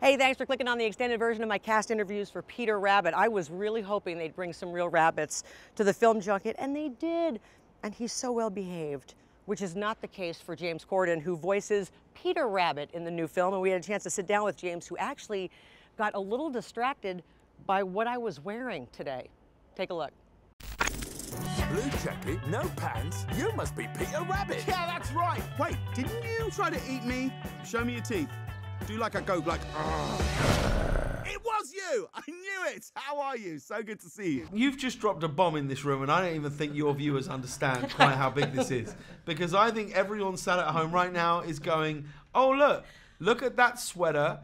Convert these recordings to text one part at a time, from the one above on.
Hey, thanks for clicking on the extended version of my cast interviews for Peter Rabbit. I was really hoping they'd bring some real rabbits to the film junket, and they did. And he's so well behaved, which is not the case for James Corden, who voices Peter Rabbit in the new film. And we had a chance to sit down with James, who actually got a little distracted by what I was wearing today. Take a look. Blue jacket, no pants. You must be Peter Rabbit. Yeah, that's right. Wait, didn't you try to eat me? Show me your teeth. Do like a go, like. It was you! I knew it! How are you? So good to see you. You've just dropped a bomb in this room, and I don't even think your viewers understand quite how big this is. Because I think everyone sat at home right now is going, oh, look, look at that sweater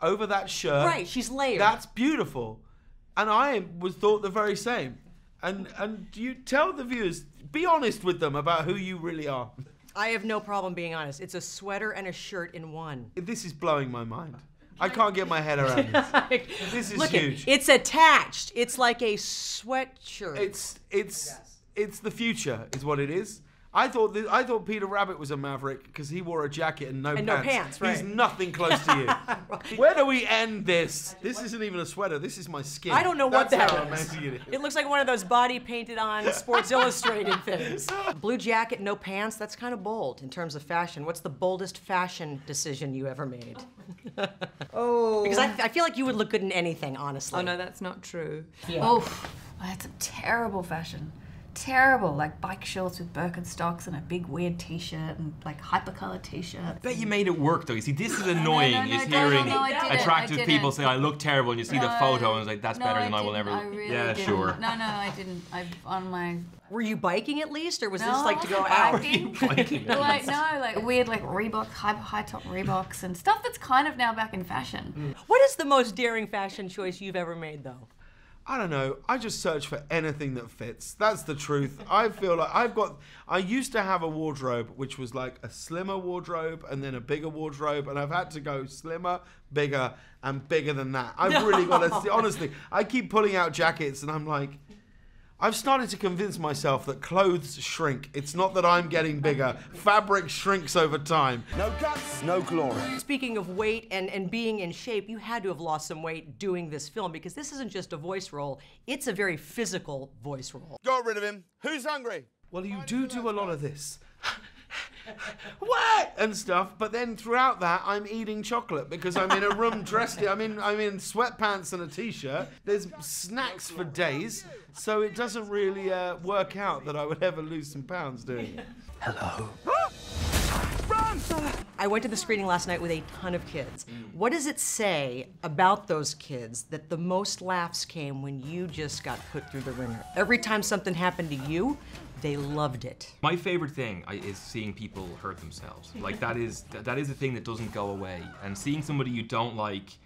over that shirt. Right, she's layered. That's beautiful. And I was thought the very same. And and you tell the viewers, be honest with them about who you really are. I have no problem being honest. It's a sweater and a shirt in one. This is blowing my mind. I can't get my head around this. This is Look, huge. It, it's attached. It's like a sweatshirt. It's it's it's the future, is what it is. I thought th- I thought Peter Rabbit was a maverick because he wore a jacket and no And no pants. pants, right. He's nothing close to you. Where do we end this? This isn't even a sweater. This is my skin. I don't know what That's that how is. It, is. It looks like one of those body painted on Sports Illustrated things. Blue jacket, no pants. That's kind of bold in terms of fashion. What's the boldest fashion decision you ever made? Oh. Because I, I feel like you would look good in anything, honestly. Oh no, that's not true. Oh, I had some terrible fashion. Terrible, like bike shorts with Birkenstocks and a big weird t-shirt and like hypercolor t-shirt. Bet you made it work though. You see, this is annoying. no, no, is no, no, hearing no, I attractive people say, "I look terrible," and you see the photo and it's like, "That's No, better than I will didn't. ever." I really yeah, didn't. sure. No, no, I didn't. I on my. Were you biking at least, or was No, this like to go out? biking. Biking, like no, like weird, like Reebok, high high top Reeboks and stuff that's kind of now back in fashion. What is the most daring fashion choice you've ever made, though? I don't know. I just search for anything that fits. That's the truth. I feel like I've got. I used to have a wardrobe which was like a slimmer wardrobe and then a bigger wardrobe, and I've had to go slimmer, bigger, and bigger than that. I've really got to. Honestly, I keep pulling out jackets, and I'm like. I've started to convince myself that clothes shrink. It's not that I'm getting bigger. Fabric shrinks over time. No guts, no glory. Speaking of weight and, and being in shape, you had to have lost some weight doing this film because this isn't just a voice role, it's a very physical voice role. Got rid of him. Who's hungry? Well, you do do a lot of this. what and stuff, but then throughout that, I'm eating chocolate because I'm in a room dressed. I'm in I'm in sweatpants and a t-shirt. There's snacks for days, so it doesn't really uh, work out that I would ever lose some pounds doing it. Run! I went to the screening last night with a ton of kids. What does it say about those kids that the most laughs came when you just got put through the wringer? Every time something happened to you, they loved it. My favorite thing is seeing people hurt themselves. Like that is that is a thing that doesn't go away. And seeing somebody you don't like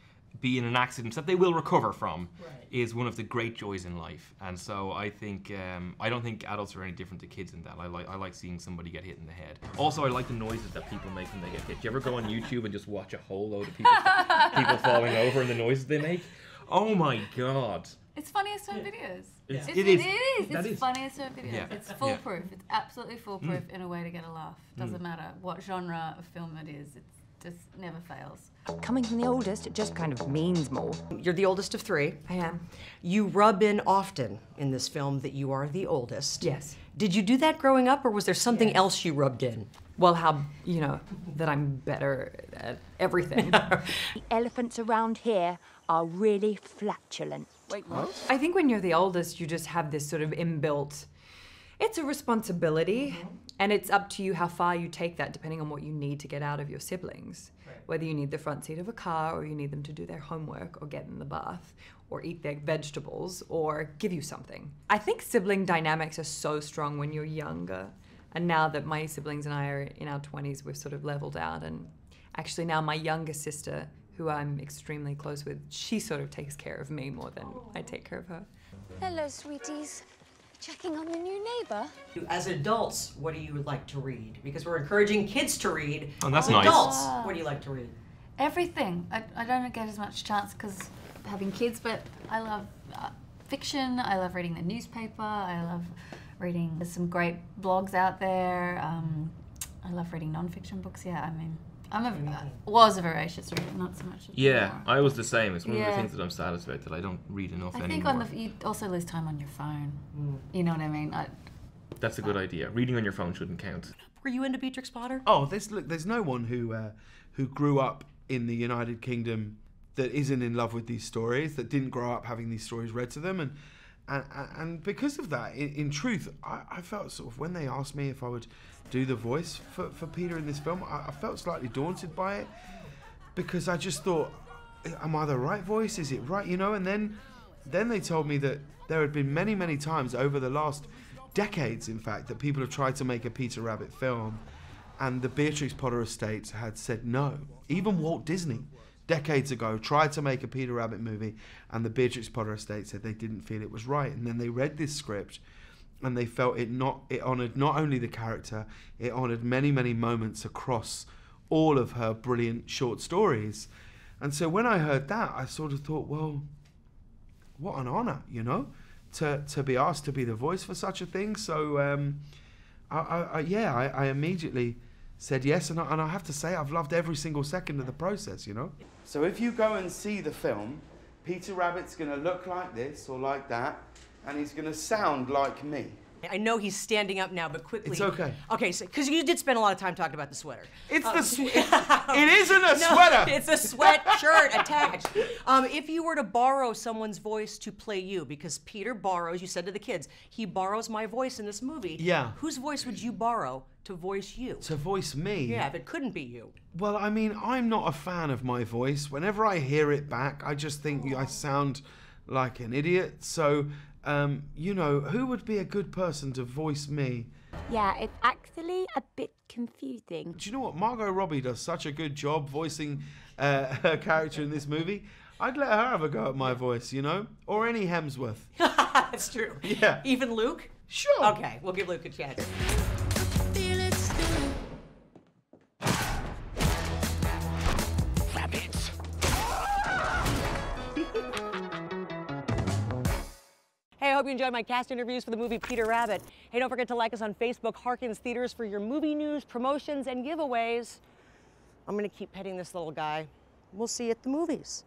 be in an accident that they will recover from is one of the great joys in life. And so I think um, I don't think adults are any different to kids in that. I like I like seeing somebody get hit in the head. Also, I like the noises that people make when they get hit. Do you ever go on YouTube and just watch a whole load of people people falling over and the noises they make? Oh my god. It's funniest home videos. It's- It's, it it is. is. That It's is. funniest home videos. Yeah. It's Yeah. Mm. foolproof. It's absolutely foolproof in a way to get a laugh. Doesn't matter what genre of film it is. It just never fails. Coming from the oldest, it just kind of means more. You're the oldest of three. I am. You rub in often in this film that you are the oldest. Yes. Did you do that growing up, or was there something else you rubbed in? Well, how you know that I'm better at everything. The elephants around here are really flatulent. Wait, what? I think when you're the oldest, you just have this sort of inbuilt. It's a responsibility, mm-hmm. and it's up to you how far you take that, depending on what you need to get out of your siblings. Whether you need the front seat of a car, or you need them to do their homework, or get in the bath, or eat their vegetables, or give you something. I think sibling dynamics are so strong when you're younger. And now that my siblings and I are in our 20s, we've sort of leveled out. And actually, now my younger sister, who I'm extremely close with, she sort of takes care of me more than oh. I take care of her. Hello, sweeties. Checking on the new neighbor. As adults, what do you like to read? Because we're encouraging kids to read. Oh, that's As nice. Adults, what do you like to read? Everything. I, I don't get as much chance because having kids, but I love uh, fiction. I love reading the newspaper. I love reading. There's some great blogs out there. Um, I love reading nonfiction books. Yeah, I mean, I'm a was a voracious reader, not so much. Yeah, anymore. I was the same. It's one of the things that I'm saddest about that I don't read enough I anymore. think on the you also lose time on your phone. You know what I mean? I, That's a good idea. Reading on your phone shouldn't count. Were you into Beatrix Potter? Oh, there's look, there's no one who uh, who grew up in the United Kingdom that isn't in love with these stories, that didn't grow up having these stories read to them, and and and because of that, in, in truth, I, I felt sort of when they asked me if I would do the voice for, for Peter in this film, I, I felt slightly daunted by it because I just thought, am I the right voice? Is it right? You know, and then then they told me that there had been many many times over the last decades, in fact, that people have tried to make a Peter Rabbit film, and the Beatrix Potter estate had said no. Even Walt Disney, decades ago, tried to make a Peter Rabbit movie, and the Beatrix Potter estate said they didn't feel it was right. And then they read this script, and they felt it not it honoured not only the character, it honoured many many moments across all of her brilliant short stories. And so when I heard that, I sort of thought, well, what an honor, you know, to to be asked to be the voice for such a thing. So, um, I, I, I yeah, I, I immediately said yes, and I, and I have to say I've loved every single second of the process, you know. So if you go and see the film, Peter Rabbit's going to look like this or like that, and he's going to sound like me. I know he's standing up now, but quickly. It's okay. Okay, so because you did spend a lot of time talking about the sweater. It's Um, the sw- it isn't a No, sweater. It's a sweatshirt attached. Um, if you were to borrow someone's voice to play you, because Peter borrows, you said to the kids, he borrows my voice in this movie. Yeah. Whose voice would you borrow to voice you? to voice me. Yeah, if it couldn't be you. Well, I mean, I'm not a fan of my voice. Whenever I hear it back, I just think I sound like an idiot. So, um, you know, who would be a good person to voice me? Yeah, it's actually a bit confusing. Do you know what? Margot Robbie does such a good job voicing uh, her character in this movie. I'd let her have a go at my voice, you know? Or any Hemsworth. That's true. Yeah. Even Luke? Sure. Okay, we'll give Luke a chance. Hope you enjoyed my cast interviews for the movie Peter Rabbit. Hey, don't forget to like us on Facebook, Harkins Theaters, for your movie news, promotions, and giveaways. I'm gonna keep petting this little guy. We'll see you at the movies.